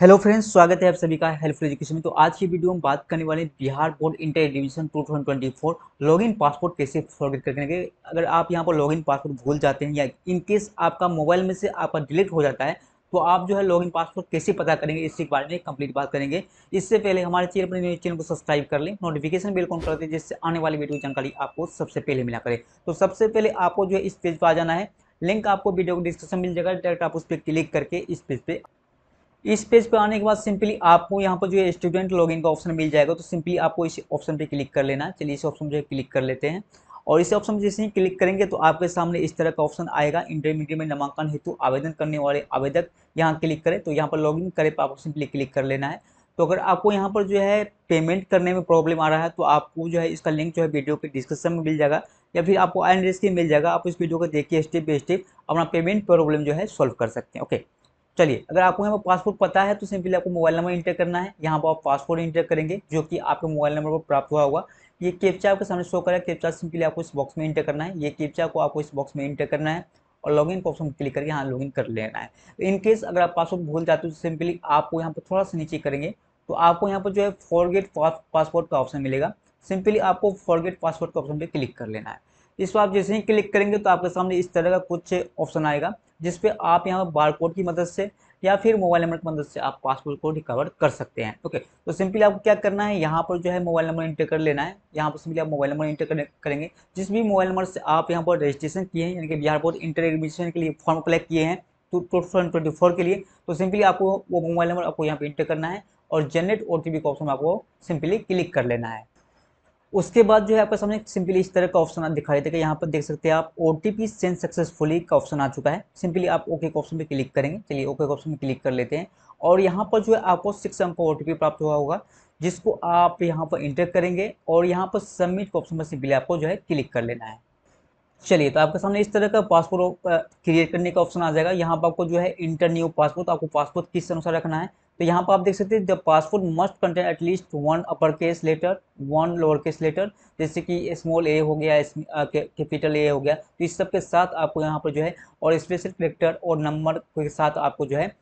Hello friends, स्वागत है आप सभी का हेल्पफुल एजुकेशन में। तो आज की वीडियो में बात करने वाले Bihar board inter admission 2024 login passport कैसे फॉरगेट करेंगे। अगर आप यहाँ पर लॉगिन पासपोर्ट भूल जाते हैं या इन केस आपका मोबाइल में से आपका डिलीट हो जाता है तो आप जो है लॉगिन पासपोर्ट कैसे पता करेंगे इसके बारे में कंप्लीट बात करेंगे। इससे पहले हमारे चैनल पर न्यूज़ चैनल को सब्सक्राइब कर लें, नोटिफिकेशन बिल कौन कर दें, जिससे आने वाली वीडियो की जानकारी आपको सबसे पहले मिला करे। तो सबसे पहले आपको जो है इस पेज पर आ जाना है। लिंक आपको वीडियो को डिस्क्रिप्शन मिल जाएगा, डायरेक्ट आप उस पर क्लिक करके इस पेज पे इस पेज पे आने के बाद सिंपली आपको यहाँ पर जो है स्टूडेंट लॉगिन का ऑप्शन मिल जाएगा तो सिंपली आपको इस ऑप्शन पे क्लिक कर लेना चलिए इस ऑप्शन जो है क्लिक कर लेते हैं। और इस ऑप्शन जैसे ही क्लिक करेंगे तो आपके सामने इस तरह का ऑप्शन आएगा इंटरमीडिएट में नामांकन हेतु आवेदन करने वाले आवेदक। यहाँ क्लिक करें तो यहाँ पर लॉगिन करें तो आपको सिंपली क्लिक कर लेना है। तो अगर आपको यहाँ पर जो है पेमेंट करने में प्रॉब्लम आ रहा है तो आपको जो है इसका लिंक जो है वीडियो के डिस्क्रिप्शन में मिल जाएगा, या फिर आपको आई एन मिल जाएगा। आप इस वीडियो को देखिए स्टेप बाई स्टेप अपना पेमेंट प्रॉब्लम जो है सॉल्व कर सकते हैं। ओके चलिए, अगर आपको यहाँ पर पासपोर्ट पता है तो सिंपली आपको मोबाइल नंबर इंटर करना है। यहाँ पर आप पासपोर्ट इंटर करेंगे, जो कि आपके मोबाइल नंबर पर प्राप्त हुआ होगा। ये कैप्चा आपके सामने शो करेगा कैप्चा सिंपली आपको इस बॉक्स में इंटर करना है। ये कैप्चा को आपको इस बॉक्स में इंटर करना है और लॉगिन को ऑप्शन क्लिक करके यहाँ लॉगिन कर लेना है। इन केस अगर आप पासवर्ड भूल जाते हो तो सिंपली आपको यहाँ पर थोड़ा सा नीचे करेंगे तो आपको यहाँ पर जो है फॉरगेट पासपोर्ट का ऑप्शन मिलेगा। सिंपली आपको फॉरगेट पासपोर्ट का ऑप्शन पर क्लिक कर लेना है। इस पर आप जैसे ही क्लिक करेंगे तो आपके सामने इस तरह का कुछ ऑप्शन आएगा जिसपे आप यहाँ पर बार कोड की मदद से या फिर मोबाइल नंबर की मदद से आप पासपोर्ट को रिकवर कर सकते हैं। ओके तो सिंपली आपको क्या करना है, यहाँ पर जो है मोबाइल नंबर इंटर कर लेना है। यहाँ पर सिंपली आप मोबाइल नंबर इंटर करेंगे। जिस भी मोबाइल नंबर से आप यहाँ पर रजिस्ट्रेशन किए हैं, यानी कि बिहार बोर्ड इंटर एडमिशन के लिए फॉर्म अप्लाई किए हैं टू ट्वेंटी फोर के लिए तो सिंपली आपको वो मोबाइल नंबर आपको यहाँ पर इंटर करना है और जनरेट ओ का ऑप्शन आपको सिंपली क्लिक कर लेना है। उसके बाद जो है आपके सामने सिंपली इस तरह का ऑप्शन दिखाई देगा यहाँ पर देख सकते हैं आप O T P send successfully का ऑप्शन आ चुका है। सिंपली आप ओके के ऑप्शन पे क्लिक करेंगे। चलिए ओके के ऑप्शन में क्लिक कर लेते हैं। और यहाँ पर जो है आपको सिक्स अंक का ओ प्राप्त हुआ होगा, जिसको आप यहाँ पर इंटर करेंगे और यहाँ पर सबमिट का ऑप्शन पर सिंपली आपको जो है क्लिक कर लेना है। चलिए तो आपके सामने इस तरह का पासपोर्ट क्रिएट करने का ऑप्शन आ जाएगा। यहाँ पर आपको जो है इंटर न्यू पासपोर्ट आपको पासपोर्ट किस अनुसार रखना है तो यहाँ पर आप देख सकते हैं the passport must contain at least one upper case letter one lower case letter जैसे कि स्मॉल ए हो गया कैपिटल ए हो गया। तो इस सब के साथ आपको यहाँ पर जो है, और स्पेशल करेक्टर और नंबर के साथ आपको जो है,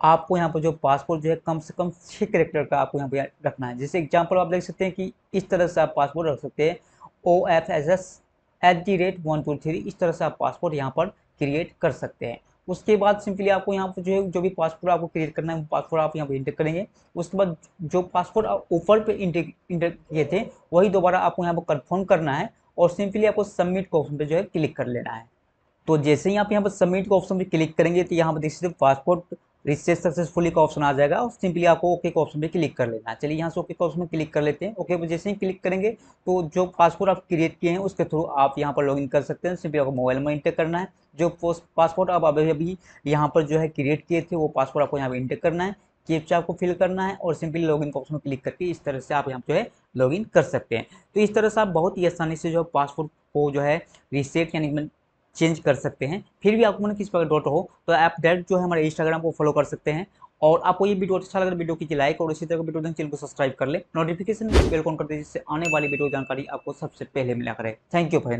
आपको यहाँ पर जो पासपोर्ट जो है, कम से कम छः करेक्टर का आपको यहाँ पर रखना है। जैसे एग्ज़ाम्पल आप देख सकते हैं कि इस तरह से आप पासपोर्ट रख सकते हैं O F S S at the rate one two three इस तरह से आप पासपोर्ट यहाँ पर क्रिएट कर सकते हैं। उसके बाद सिंपली आपको यहाँ पर जो है, जो भी पासपोर्ट आपको क्रिएट करना है, वो पासपोर्ट आप यहाँ पर इंटर करेंगे। उसके बाद जो पासपोर्ट आप ऊपर पे इंटर इंटर किए थे, वही दोबारा आपको यहाँ पर कन्फर्म करना है और सिंपली आपको सबमिट का ऑप्शन पर जो है क्लिक कर लेना है। तो जैसे ही आप यहाँ पर सबमिट का ऑप्शन पर क्लिक करेंगे तो यहाँ पर देख सकते पासपोर्ट रिसेट सक्सेसफुली का ऑप्शन आ जाएगा और सिंपली आपको ओके का ऑप्शन पे क्लिक कर लेना है। चलिए यहाँ से ओके का ऑप्शन में क्लिक कर लेते हैं। ओके पर जैसे ही क्लिक करेंगे तो जो पासपोर्ट आप क्रिएट किए हैं, उसके थ्रू आप यहाँ पर लॉगिन कर सकते हैं। सिंपली आपको मोबाइल में इंटर करना है। जो पासपोर्ट आप अभी अभी यहाँ पर जो है क्रिएट किए थे, वो पासपोर्ट आपको यहाँ पर इंटर करना है। कैप्चा आपको फिल करना है और सिंपली लॉगिन ऑप्शन में क्लिक करके इस तरह से आप यहाँ जो है लॉगिन कर सकते हैं। तो इस तरह से आप बहुत ही आसानी से जो पासपोर्ट को जो है रिसेट यानी चेंज कर सकते हैं। फिर भी आपको मन किस प्रकार डॉट हो तो आप डायरेक्ट जो है हमारे इंस्टाग्राम को फॉलो कर सकते हैं। और आपको ये वीडियो अच्छा लगा वीडियो कीजिए लाइक और इसी तरह वीडियो चैनल को सब्सक्राइब कर ले। नोटिफिकेशन बेल कॉन कर दीजिए जिससे आने वाली वीडियो जानकारी आपको सबसे पहले मिला करे। Thank you friend